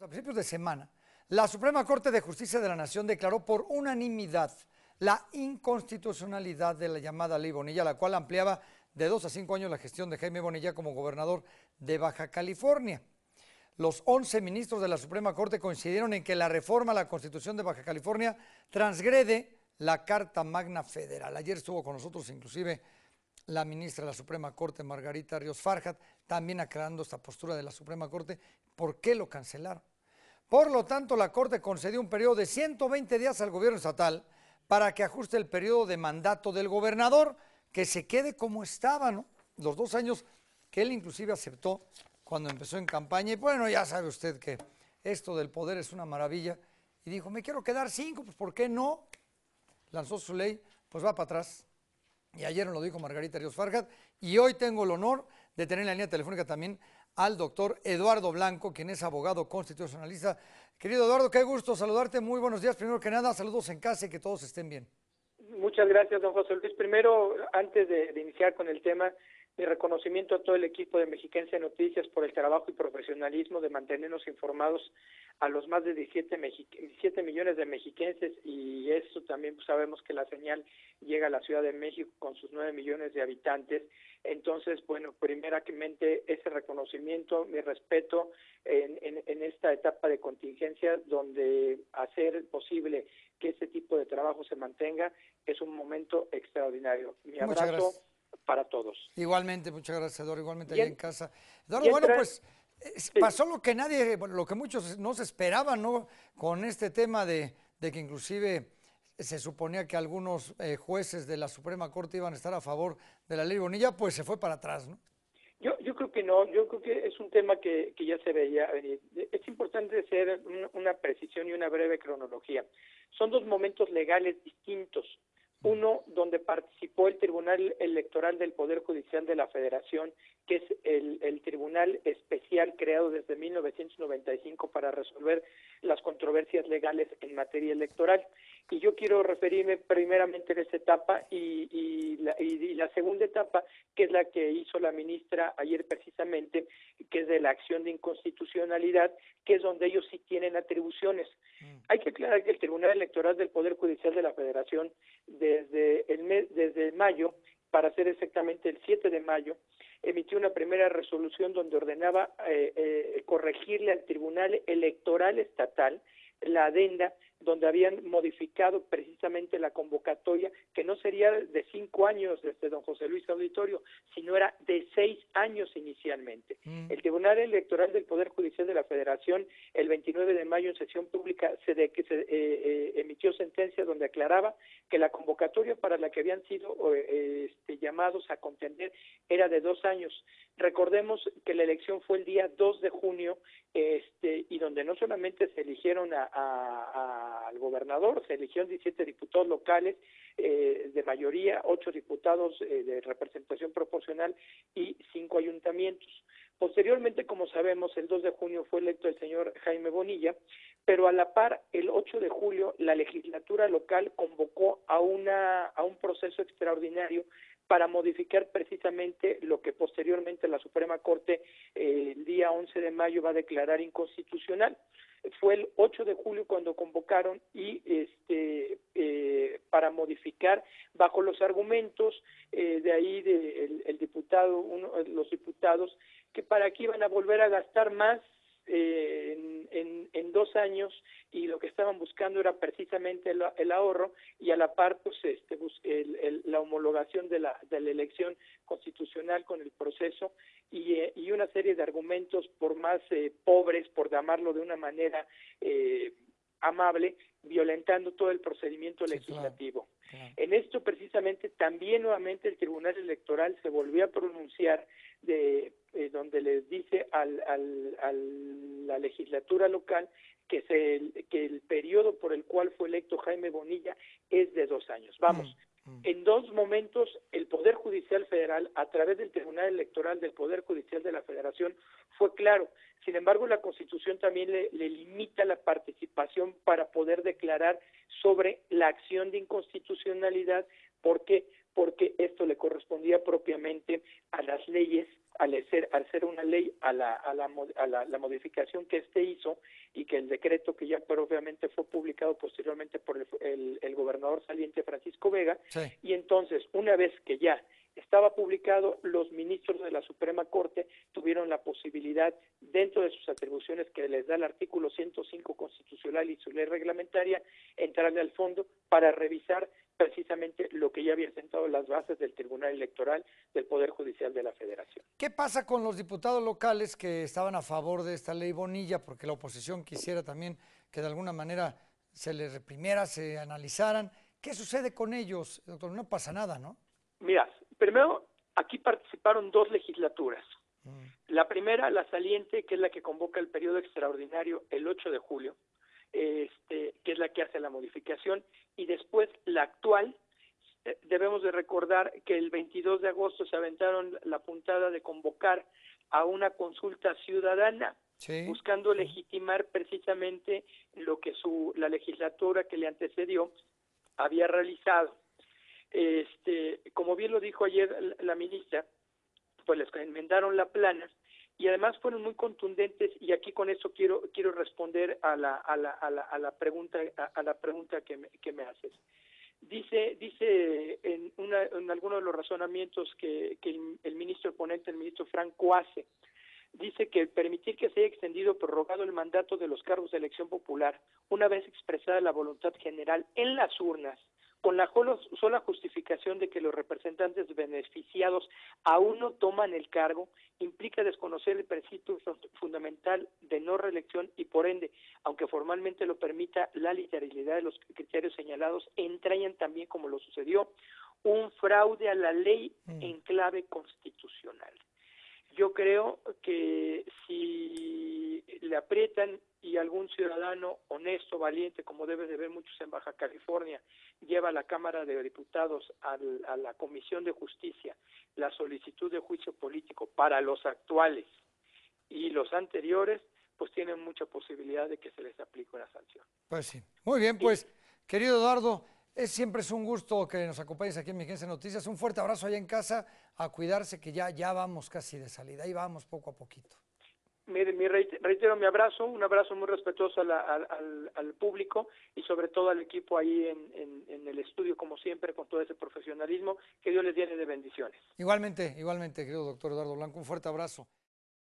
A principios de semana, la Suprema Corte de Justicia de la Nación declaró por unanimidad la inconstitucionalidad de la llamada ley Bonilla, la cual ampliaba de dos a cinco años la gestión de Jaime Bonilla como gobernador de Baja California. Los 11 ministros de la Suprema Corte coincidieron en que la reforma a la Constitución de Baja California transgrede la Carta Magna Federal. Ayer estuvo con nosotros inclusive la ministra de la Suprema Corte, Margarita Ríos Farjat, también aclarando esta postura de la Suprema Corte, ¿por qué lo cancelaron? Por lo tanto, la Corte concedió un periodo de 120 días al gobierno estatal para que ajuste el periodo de mandato del gobernador, que se quede como estaba, ¿no? Los dos años que él inclusive aceptó cuando empezó en campaña. Y bueno, ya sabe usted que esto del poder es una maravilla. Y dijo, me quiero quedar cinco, pues ¿por qué no? Lanzó su ley, pues va para atrás. Y ayer nos lo dijo Margarita Ríos Fargat. Y hoy tengo el honor de tener en la línea telefónica también al doctor Eduardo Blanco, quien es abogado constitucionalista. Querido Eduardo, qué gusto saludarte. Muy buenos días. Primero que nada, saludos en casa y que todos estén bien. Muchas gracias, don José Luis. Primero, antes de iniciar con el tema, mi reconocimiento a todo el equipo de Mexiquense Noticias por el trabajo y profesionalismo de mantenernos informados a los más de 17, 17 millones de mexiquenses y eso también pues, sabemos que la señal llega a la Ciudad de México con sus 9 millones de habitantes. Entonces, bueno, primeramente ese reconocimiento, mi respeto en, en, en esta etapa de contingencia donde hacer posible que este tipo de trabajo se mantenga es un momento extraordinario. Mi abrazo para todos. Igualmente, muchas gracias, Eduardo, igualmente ahí en casa. Eduardo, bueno, pues pasó lo que nadie, lo que muchos no se esperaban, ¿no? Con este tema de, de que inclusive se suponía que algunos eh, jueces de la Suprema Corte iban a estar a favor de la ley Bonilla, pues se fue para atrás, ¿no? Yo, yo creo que no, yo creo que es un tema que, que ya se veía venir. Es importante hacer una precisión y una breve cronología. Son dos momentos legales distintos uno donde participó el Tribunal Electoral del Poder Judicial de la Federación, que es el, el, tribunal especial creado desde 1995 para resolver las controversias legales en materia electoral. Y yo quiero referirme primeramente a esa etapa y, y, la, y, la, segunda etapa, que es la que hizo la ministra ayer precisamente, que es de la acción de inconstitucionalidad, que es donde ellos sí tienen atribuciones. Mm. Hay que aclarar que el Tribunal Electoral del Poder Judicial de la Federación, desde el mes, desde mayo, para ser exactamente el 7 de mayo, emitió una primera resolución donde ordenaba eh, eh, corregirle al Tribunal Electoral Estatal la adenda donde habían modificado precisamente la convocatoria, que no sería de cinco años desde don José Luis Auditorio, sino era de seis años inicialmente. Mm. El Tribunal Electoral del Poder Judicial de la Federación, el 29 de mayo en sesión pública, se, de, que se eh, eh, emitió sentencia donde aclaraba que la convocatoria para la que habían sido eh, este, llamados a contender era de dos años. Recordemos que la elección fue el día 2 de junio este, y donde no solamente se eligieron a, al gobernador, se eligieron 17 diputados locales, eh, de mayoría, 8 diputados eh, de representación proporcional y 5 ayuntamientos. Posteriormente, como sabemos, el 2 de junio fue electo el señor Jaime Bonilla, pero a la par, el 8 de julio, la legislatura local convocó a, una, a un proceso extraordinario para modificar precisamente lo que posteriormente la Suprema Corte eh, el día 11 de mayo va a declarar inconstitucional. Fue el 8 de julio cuando convocaron y este eh, para modificar bajo los argumentos eh, de ahí de el, diputado uno los diputados que para qué iban a volver a gastar más eh, en, en, en, dos años y lo que estaban buscando era precisamente el, el ahorro y a la par pues este el, el, la homologación de la, de la elección constitucional con el proceso y, eh, y una serie de argumentos por más eh, pobres por llamarlo de una manera eh, amable violentando todo el procedimiento legislativo. Claro. En esto precisamente también nuevamente el Tribunal Electoral se volvió a pronunciar de eh, donde les dice al, al, a la legislatura local que, se, que el periodo por el cual fue electo Jaime Bonilla es de dos años. Vamos, mm. En dos momentos el Poder Judicial Federal, a través del Tribunal Electoral del Poder Judicial de la Federación, fue claro. Sin embargo, la Constitución también le, le limita la participación para poder declarar sobre la acción de inconstitucionalidad. ¿Por qué? Porque esto le correspondía propiamente a las leyes al ser, al ser una ley a la, a, la, a la, modificación que éste hizo y que el decreto que ya obviamente fue publicado posteriormente por el, el, gobernador saliente Francisco Vega, y entonces una vez que ya estaba publicado, los ministros de la Suprema Corte tuvieron la posibilidad, dentro de sus atribuciones que les da el artículo 105 constitucional y su ley reglamentaria, entrarle al fondo para revisar precisamente lo que ya había sentado las bases del Tribunal Electoral del Poder Judicial de la Federación. ¿Qué pasa con los diputados locales que estaban a favor de esta ley Bonilla porque la oposición quisiera también que de alguna manera se les reprimiera, se analizaran? ¿Qué sucede con ellos, doctor? No pasa nada, ¿no? Mira, primero, aquí participaron dos legislaturas. Mm. La primera, la saliente, que es la que convoca el periodo extraordinario el 8 de julio, este, que es la que hace la modificación, y después la actual, debemos de recordar que el 22 de agosto se aventaron la puntada de convocar a una consulta ciudadana, buscando legitimar precisamente lo que su, la legislatura que le antecedió había realizado. Este, como bien lo dijo ayer la ministra, pues les enmendaron la plana y además fueron muy contundentes y aquí con eso quiero quiero responder a la a la, a la, a la pregunta a, la pregunta que me, que me haces. Dice dice en, una, en algunos de los razonamientos que, que el, el ministro ponente, el ministro Franco hace, dice que permitir que se haya extendido o prorrogado el mandato de los cargos de elección popular, una vez expresada la voluntad general en las urnas, con la sola justificación de que los representantes beneficiados aún no toman el cargo, implica desconocer el principio fundamental de no reelección y por ende, aunque formalmente lo permita la literalidad de los criterios señalados, entrañan también, como lo sucedió, un fraude a la ley mm. en clave constitucional. Yo creo que si le aprietan y algún ciudadano honesto, valiente, como debe de ver muchos en Baja California, lleva a la Cámara de Diputados a la Comisión de Justicia la solicitud de juicio político para los actuales y los anteriores, pues tienen mucha posibilidad de que se les aplique una sanción. Pues sí. Muy bien, pues, querido Eduardo, es siempre es un gusto que nos acompañes aquí en Mi Noticias. Un fuerte abrazo allá en casa, a cuidarse que ya, ya vamos casi de salida, ahí vamos poco a poquito. Mi, reitero mi abrazo, un abrazo muy respetuoso al, público y sobre todo al equipo ahí en, en, el estudio, como siempre, con todo ese profesionalismo. Que Dios les llene de bendiciones. Igualmente, igualmente, querido doctor Eduardo Blanco, un fuerte abrazo.